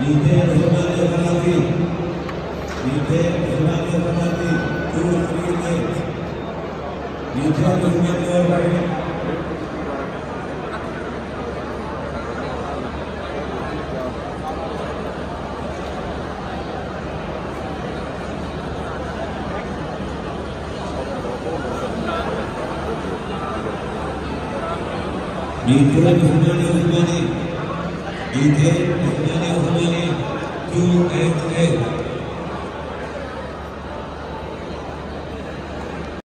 Nidair Hernandez Hanafi. Nidair Hernandez Hanafi. Two or three days. Nidair Hernandez Hanafi. Nicolas Romano Romani Himalaya. Detail Himalaya Himalaya. 288.